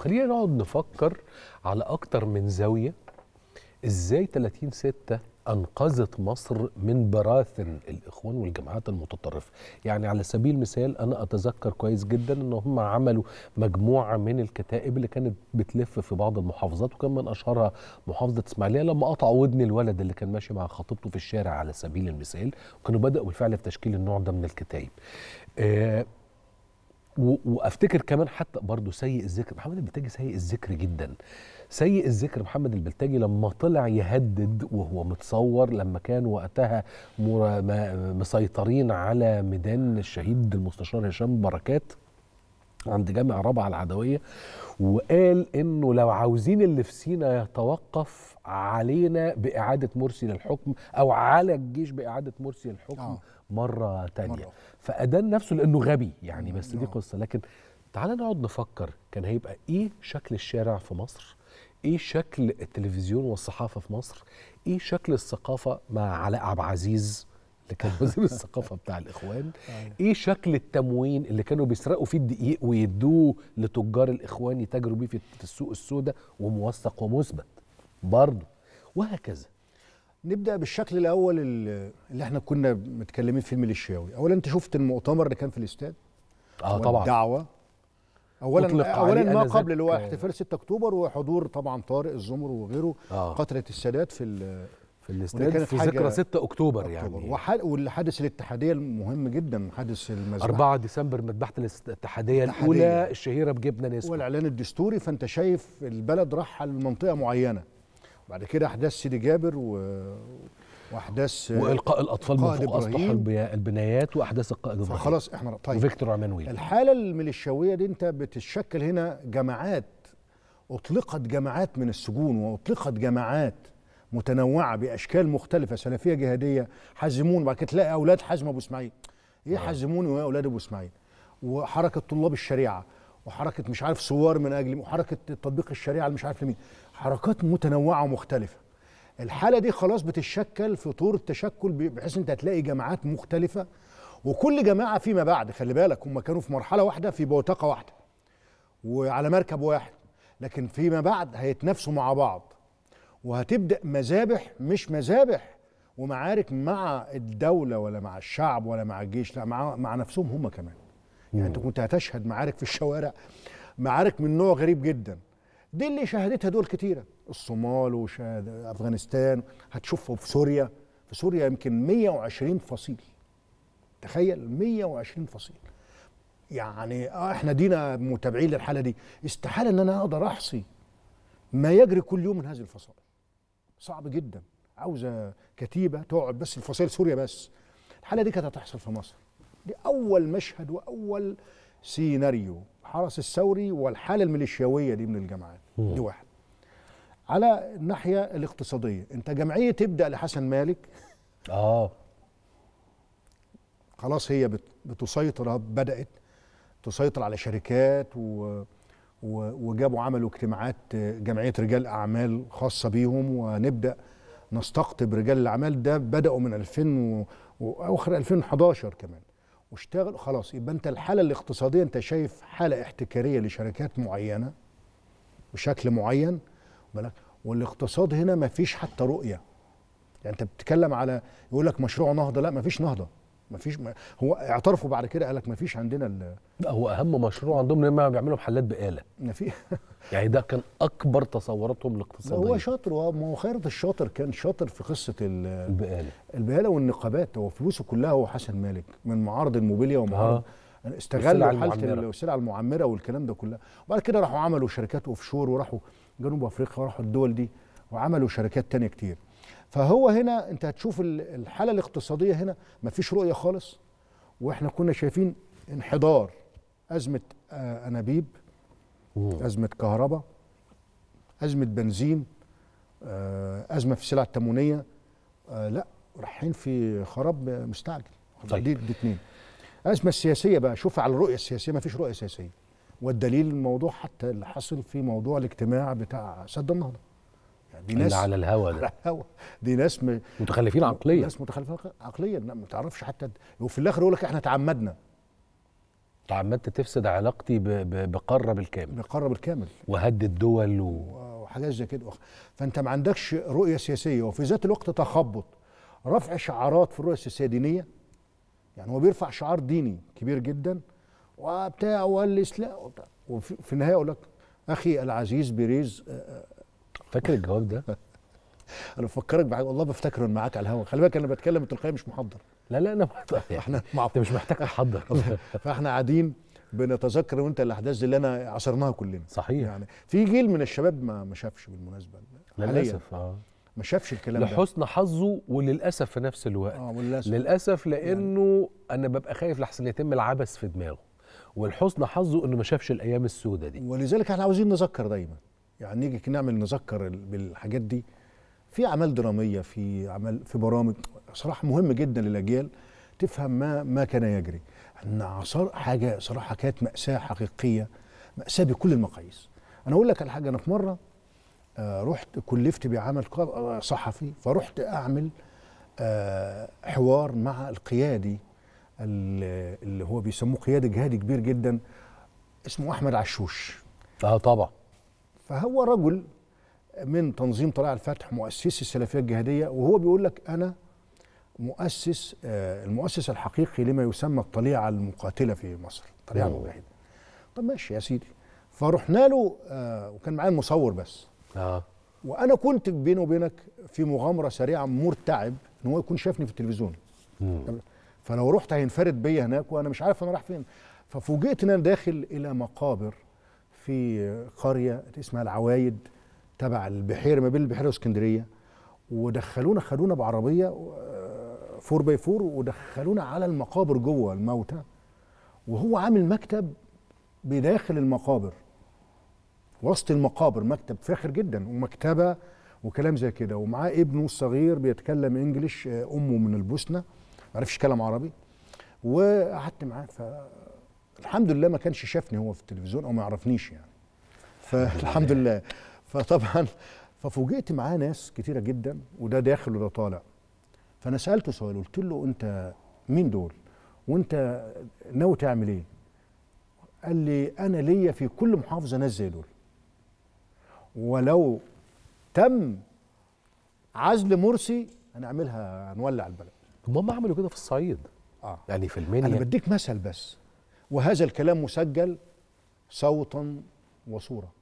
خلينا نقعد نفكر على أكتر من زاوية. إزاي 30 6 أنقذت مصر من براثن الإخوان والجماعات المتطرفة؟ يعني على سبيل المثال أنا أتذكر كويس جدا إن هم عملوا مجموعة من الكتائب اللي كانت بتلف في بعض المحافظات وكان من أشهرها محافظة إسماعيلية لما قطعوا ودن الولد اللي كان ماشي مع خطيبته في الشارع على سبيل المثال وكانوا بدأوا بالفعل في تشكيل النوع ده من الكتائب. آه وافتكر كمان حتى برضه سيء الذكر. محمد البلتاجي سيء الذكر جدا. سيء الذكر محمد البلتاجي لما طلع يهدد وهو متصور لما كان وقتها مسيطرين على ميدان الشهيد المستشار هشام بركات. عند جامع رابعة العدوية وقال إنه لو عاوزين اللي في سينا يتوقف علينا بإعادة مرسي للحكم أو على الجيش بإعادة مرسي للحكم آه. مرة تانية مرة. فأدان نفسه لأنه غبي يعني بس دي آه. قصة لكن تعال نقعد نفكر كان هيبقى إيه شكل الشارع في مصر إيه شكل التلفزيون والصحافة في مصر إيه شكل الثقافة مع علاء عبد العزيز اللي كان وزير الثقافة بتاع الإخوان إيه شكل التموين اللي كانوا بيسرقوا فيه الدقيق ويدوه لتجار الإخوان يتاجروا بيه في السوق السوداء وموثق ومثبت برضه؟ وهكذا. نبدأ بالشكل الأول اللي إحنا كنا متكلمين فيه الميليشياوي. اولا أنت شفت المؤتمر اللي كان في الاستاد؟ آه طبعا. والدعوة. اولا اولا ما قبل اللي هو آه، احتفال 6 أكتوبر وحضور طبعا طارق الزمر وغيره آه. قتله السادات في في الاستاد في ذكرى 6 أكتوبر أكتوبر. يعني. وح- والحادث الاتحادية المهم جدا حادث المذبحه 4 ديسمبر مذبحة الاتحادية. الأولى الشهيرة بجبنة نسبه والاعلان الدستوري فأنت شايف البلد راح لمنطقه معينة. بعد كده أحداث سيدي جابر و... وأحداث وإلقاء الأطفال من فوق أسطح البنايات وأحداث القائد إبراهيم. فخلاص إحنا طيب. وفيكتور عمانويل. الحالة الميليشياوية دي أنت بتتشكل هنا جماعات أطلقت جماعات من السجون وأطلقت جماعات متنوعة بأشكال مختلفة سلفية جهادية حزمون بعد كده تلاقي أولاد حزم أبو إسماعيل. إيه حزموني وإيه أولاد أبو إسماعيل؟ وحركة طلاب الشريعة وحركة مش عارف ثوار من أجل وحركة تطبيق الشريعة اللي مش عارف لمين. حركات متنوعة ومختلفة. الحالة دي خلاص بتتشكل في طور التشكل بحيث أنت هتلاقي جماعات مختلفة. وكل جماعة فيما بعد خلي بالك هم كانوا في مرحلة واحدة في بوتقة واحدة وعلى مركب واحد. لكن فيما بعد هيتنافسوا مع بعض. وهتبدأ مذابح مش مذابح. ومعارك مع الدولة ولا مع الشعب ولا مع الجيش لا مع مع نفسهم هم كمان. يعني انت كنت هتشهد معارك في الشوارع معارك من نوع غريب جدا. دي اللي شاهدتها دول كتيرة. الصومال وشاهد أفغانستان هتشوفه في سوريا. في سوريا يمكن 120 فصيل. تخيل 120 فصيل. يعني آه إحنا دينا متابعين للحالة دي. استحالة إن أنا أقدر أحصي ما يجري كل يوم من هذه الفصائل. صعب جدا. عاوزة كتيبة تقعد بس في فصائل سوريا بس. الحالة دي كانت هتحصل في مصر. دي أول مشهد وأول سيناريو. حرس الثوري والحالة الميليشياوية دي من الجماعات. دي واحد. على الناحية الاقتصادية أنت جمعية تبدأ لحسن مالك. آه. خلاص هي بت- بتسيطر بدأت تسيطر على شركات و- وجابوا عملوا اجتماعات جمعية رجال أعمال خاصة بيهم ونبدأ نستقطب رجال الأعمال. ده بدأوا من 2000 و- وأواخر 2011 كمان. واشتغلوا خلاص. يبقى أنت الحالة الاقتصادية أنت شايف حالة احتكارية لشركات معينة بشكل معين والاقتصاد هنا ما فيش حتى رؤية. يعني أنت بتتكلم على يقول لك مشروع نهضة. لا ما فيش نهضة. ما فيش ما هو اعترفوا بعد كده قال لك ما فيش عندنا ال- لا هو أهم مشروع عندهم هم بيعملوا محلات بقالة. ما في يعني ده كان أكبر تصوراتهم الاقتصادية. هو شاطر ما هو خيرت الشاطر كان شاطر في قصة ال- البقالة. البهاله والنقابات هو فلوسه كلها هو حسن مالك من معارض الموبيليا ومعارض والسلع استغلوا حالة السلع المعمرة. والكلام ده كلها وبعد كده راحوا عملوا شركات أوف شور وراحوا جنوب أفريقيا وراحوا الدول دي وعملوا شركات تانية كتير. فهو هنا انت هتشوف ال- الحالة الاقتصادية هنا ما فيش رؤية خالص وإحنا كنا شايفين انحدار أزمة آه، أنابيب أزمة كهرباء أزمة بنزين آه، أزمة في السلع التموينية آه، لا رايحين في خراب مستعجل. طيب. دي اتنين. الازمه السياسيه بقى شوف على الرؤية السياسية ما فيش رؤية سياسية. والدليل الموضوع حتى اللي حصل في موضوع الاجتماع بتاع سد النهضة. يعني دي ناس على الهوا على ده الهوا. دي ناس م... متخلفين عقليا. ناس متخلفه عقليا. ما تعرفش حتى وفي الآخر يقول لك إحنا تعمدنا. عمدت تفسد علاقتي ب- ب- بقارة بالكامل. بقرب الكامل وهدد دول و... وحاجات زي كده. فأنت ما عندكش رؤية سياسية. وفي ذات الوقت تخبط. رفع شعارات في الرؤية السياسية دينية. يعني هو بيرفع شعار ديني كبير جدا. وبتاع والإسلام. وبتاع وفي في النهاية يقول لك أخي العزيز بيريز آه، فاكر الجواب ده؟ أنا بفكرك بحاجة والله بفتكر إن معاك على الهوا. خلي بالك أنا بتكلم تلقائي مش محضر. لا لا أنا إحنا مع أنت مش محتاج تحضر. فإحنا قاعدين بنتذكر وانت الأحداث اللي أنا عصرناها كلنا. صحيح. يعني في جيل من الشباب ما ما شافش بالمناسبة. للأسف آه. ما شافش الكلام ده. لحسن حظه وللأسف في نفس الوقت. آه وللأسف. للأسف لأنه أنا ببقى خايف لحسن يتم العبث في دماغه والحسن حظه إنه ما شافش الأيام السوداء دي. ولذلك إحنا عاوزين نذكر دايما. يعني نيجي نعمل نذكر ال- بالحاجات دي. في أعمال درامية في عمل في برامج. صراحة مهم جدا للأجيال تفهم ما ما كان يجري. إن عصار حاجة صراحة كانت مأساة حقيقية مأساة بكل المقاييس. أنا أقول لك على حاجة أنا في مرة آه رحت كلفت بعمل آه، صحفي فرحت أعمل آه حوار مع القيادي ال- اللي هو بيسموه قيادي جهادي كبير جدا اسمه أحمد عشوش. آه طبعا. فهو رجل من تنظيم طلائع الفتح مؤسسي السلفية الجهادية وهو بيقول لك أنا مؤسس آه، المؤسس الحقيقي لما يسمى الطليعة المقاتلة في مصر الطليعة. المجاهدة. طب ماشي يا سيدي. فرحنا له آه، وكان معايا المصور بس. آه. وأنا كنت بيني وبينك في مغامرة سريعة مرتعب إن هو يكون شافني في التلفزيون. مم. فلو رحت هينفرد بيا هناك وأنا مش عارف أنا رايح فين. ففوجئت إن أنا داخل إلى مقابر في قرية اسمها العوايد تبع البحيرة ما بين البحيرة واسكندرية. ودخلونا خدونا بعربية آه، four by four ودخلونا على المقابر جوه الموتى. وهو عامل مكتب بداخل المقابر وسط المقابر مكتب فاخر جدا ومكتبة وكلام زي كده. ومعاه ابنه الصغير بيتكلم English آه، أمه من البوسنة ما عرفش يتكلم عربي. وقعدت معاه فالحمد لله ما كانش شافني هو في التلفزيون أو ما يعرفنيش يعني. فالحمد لله. فطبعا ففوجئت معاه ناس كتيرة جدا وده داخل وده طالع. فأنا سالته سؤال قلت له أنت مين دول؟ وأنت ناوي تعمل إيه؟ قال لي أنا ليا في كل محافظة ناس زي دول. ولو تم عزل مرسي هنعملها هنولع البلد. هم عملوا كده في الصعيد. آه. يعني في أنا المنيا بديك مثل بس. وهذا الكلام مسجل صوتا وصورة.